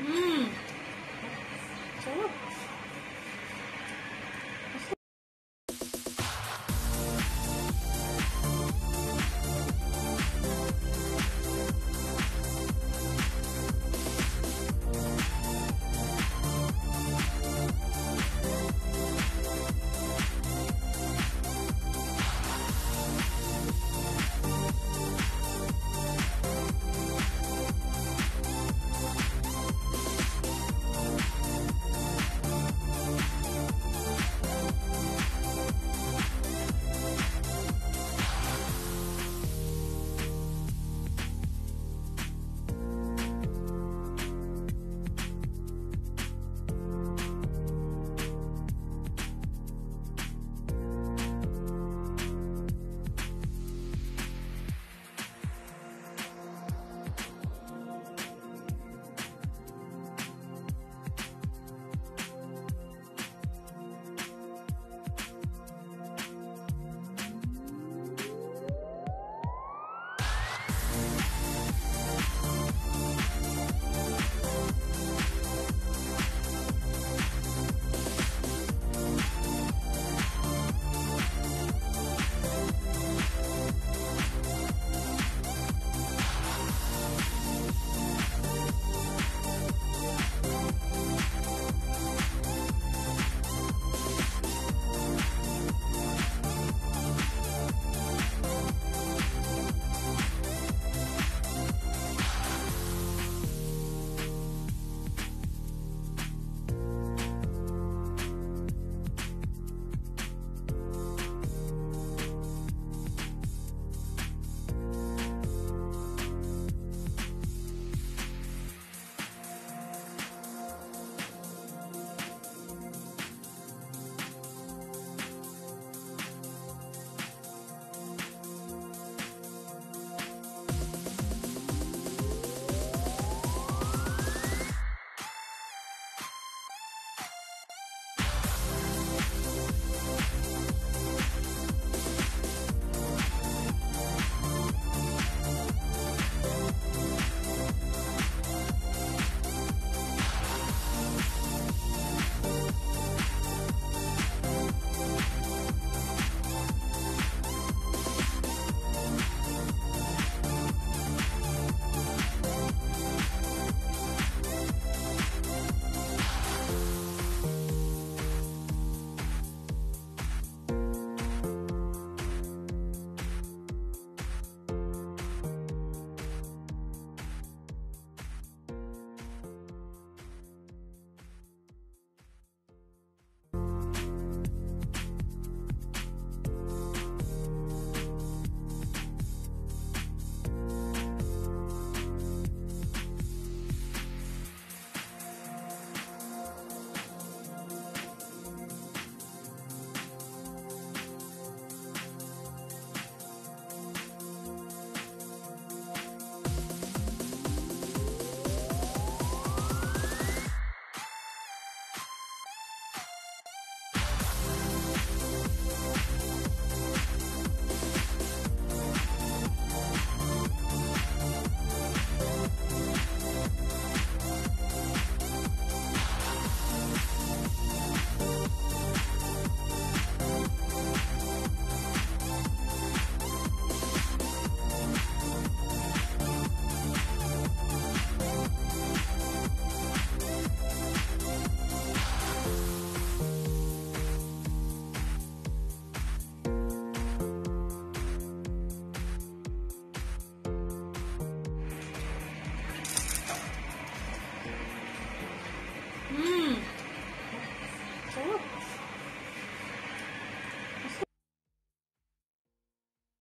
嗯。嗯，